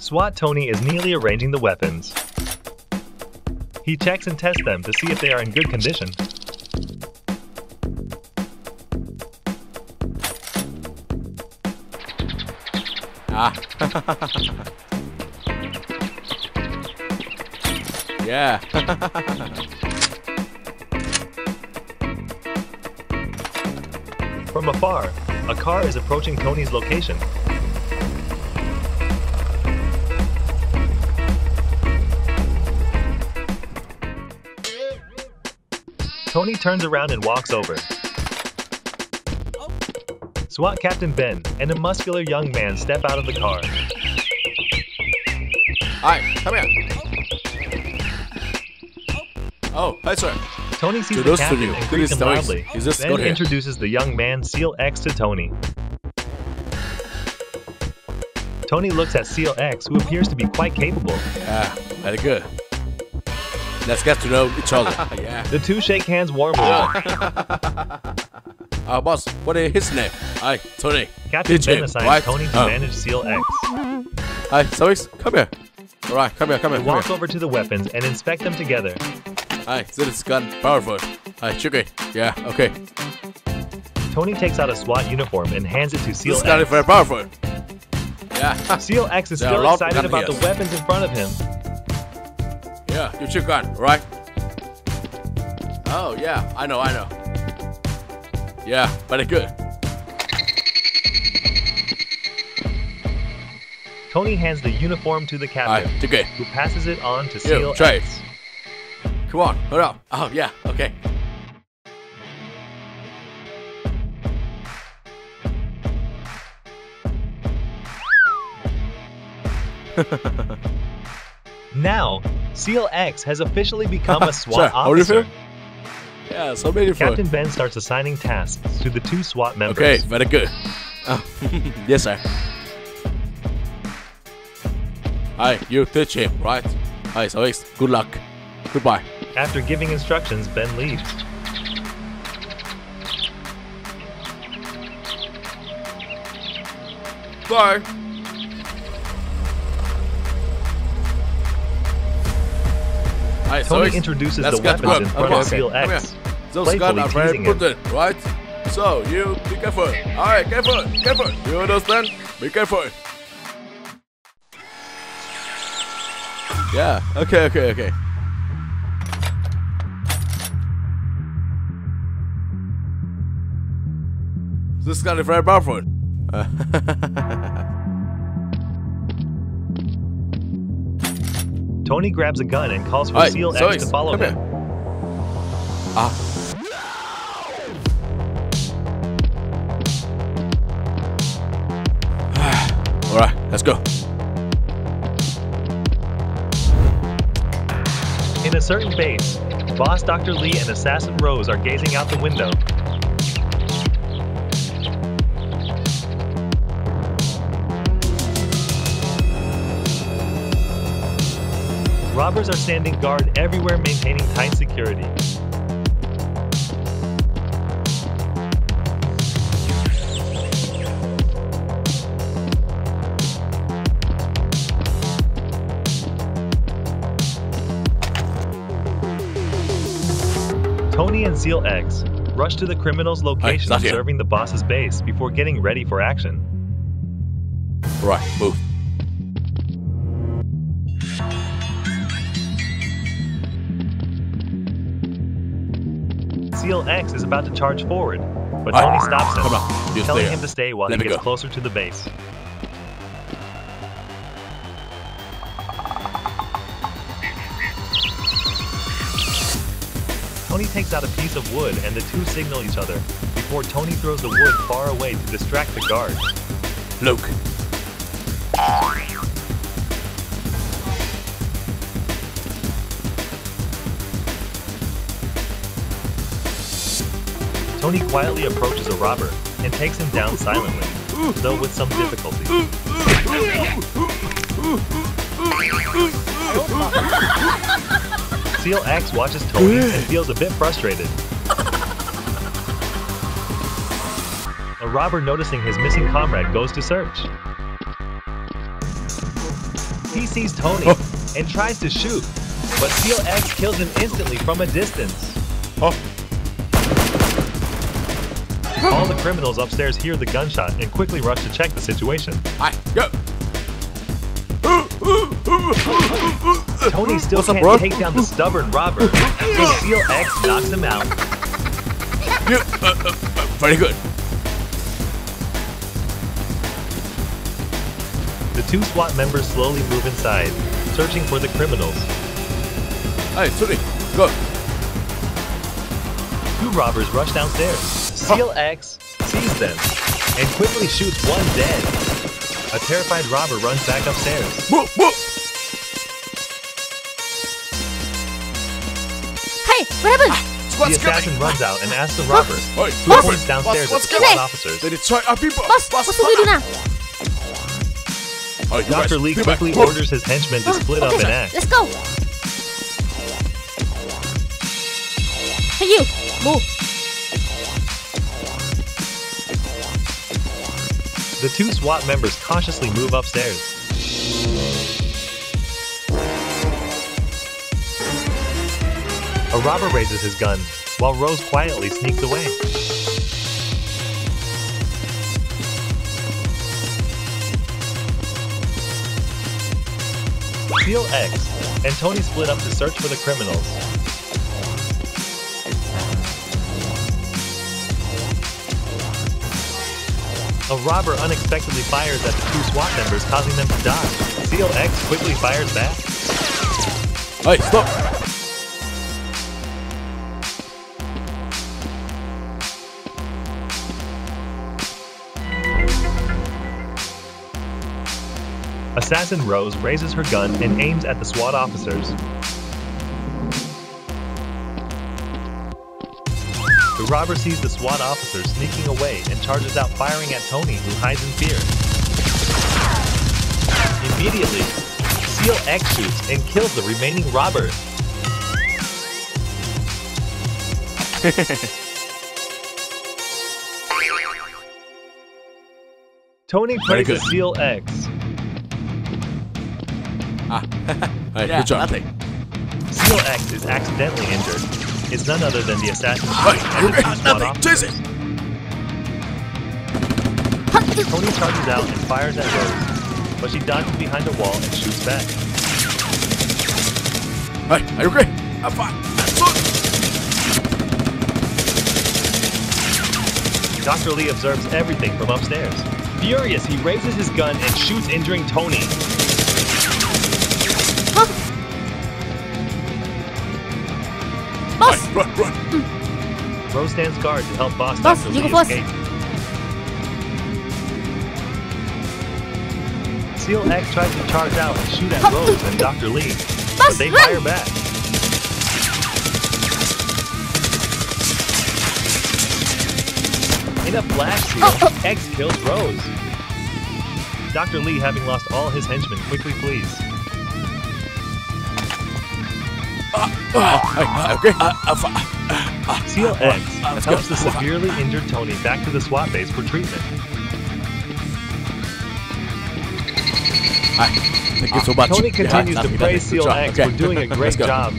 SWAT Tony is neatly arranging the weapons. He checks and tests them to see if they are in good condition. Ah. yeah. From afar, a car is approaching Tony's location. Tony turns around and walks over. SWAT Captain Ben and a muscular young man step out of the car. Hi, come here. Oh, hi, sir. Tony sees To the captain studio. and greets him loudly. Ben introduces the young man Seal X to Tony. Tony looks at Seal X, who appears to be quite capable. Yeah, very good. Let's get to know each other. yeah. The two shake hands warmly. Uh, boss, what is his name? Hi, Tony. Captain Ben assigns right? Tony to Oh. manage Seal X. Hi, Zoix, come here. All right, come here, come here, come walk here. over to the weapons and inspect them together. Hi, this gun powerful. Hi, Chucky. Yeah, okay. Tony takes out a SWAT uniform and hands it to Seal This gun is X. very powerful. Yeah, Seal X is There still excited about the weapons in front of him. Yeah, you check gun, right? Oh, yeah, I know, I know. Yeah, very good. Tony hands the uniform to the captain, Chucky. who passes it on to Seal try it. Come on, hurry up. Oh, yeah, okay. Now, Seal X has officially become a SWAT Sir, how do you officer. Yeah, so beautiful. Captain Ben starts assigning tasks to the two SWAT members. Okay, very good. Oh, yes, sir. Hi, you teach him, right? Hi, Zoix. Good luck. Goodbye. After giving instructions, Ben leaves. Bye. Hi, Tony Zoix. introduces the weapons in front Okay, of okay. Seal Come X. Those guns are very important, right? So, you be careful. Alright, careful, careful. You understand? Be careful. Yeah, okay, okay, okay. This gun is very powerful. Tony grabs a gun and calls for Alright, Seal X to follow him. here. Ah. Alright, let's go. In a certain base, Boss Dr. Lee and Assassin Rose are gazing out the window. Robbers are standing guard everywhere maintaining tight security. Tony and Seal X rush to the criminal's location observing the boss's base before getting ready for action. Right, move. Seal X is about to charge forward, but Tony stops him, Come on, you telling stay him to stay while Let he gets go. closer to the base. Tony takes out a piece of wood and the two signal each other before Tony throws the wood far away to distract the guard. Look. Tony quietly approaches a robber and takes him down silently, though with some difficulty. Seal X watches Tony and feels a bit frustrated. A robber noticing his missing comrade goes to search. He sees Tony Oh. and tries to shoot, but Seal X kills him instantly from a distance. Oh, All the criminals upstairs hear the gunshot and quickly rush to check the situation. hi, go. Tony still What's can't bro? take down the stubborn robber, Seal X knocks him out. Yeah, uh, uh, uh, very good. The two SWAT members slowly move inside, searching for the criminals. Hey, Tony, go. Two robbers rush downstairs. Seal X sees them and quickly shoots one dead. A terrified robber runs back upstairs. Move, move. Hey, what happened? The Squad's assassin runs out and asks the robber, Hey, who move points downstairs What's, at what's the SWAT officers. They destroy our people. Boss, what should we do now? You guys, Dr. Lee quickly orders his henchmen to split up and act. Let's go. Hey, you. Move. The two SWAT members cautiously move upstairs. A robber raises his gun, while Rose quietly sneaks away. Seal X and Tony split up to search for the criminals. A robber unexpectedly fires at the two SWAT members, causing them to dodge. Seal X quickly fires back. Hey, stop. Assassin Rose raises her gun and aims at the SWAT officers. Robber sees the SWAT officers sneaking away and charges out firing at Tony, who hides in fear. Immediately, Seal X shoots and kills the remaining robber. Tony Very praises good. Seal X. Ah. Hey, Yeah, good job. nothing. Seal X is accidentally injured. It's none other than the assassin Hey, shooting at you the two nothing. Officers. it. Tony charges out and fires at Rose, but she dodges behind a wall and shoots back. Hey, are you okay? I'm fine. Dr. Lee observes everything from upstairs. Furious, he raises his gun and shoots, injuring Tony. Boss. Hey, run, run. Rose stands guard to help Boss Boss, Dr. you Lee go first. escape. Seal X tries to charge out and shoot at Rose and Dr. Lee, but they fire back. In a flash seal. X kills Rose. Dr. Lee, having lost all his henchmen, quickly flees. Okay? Uh. uh, uh, uh Seal X let's helps go. the severely injured Tony back to the SWAT base for treatment. Thank you so much. Tony continues Yeah, to praise Seal. X Okay. for doing a great job.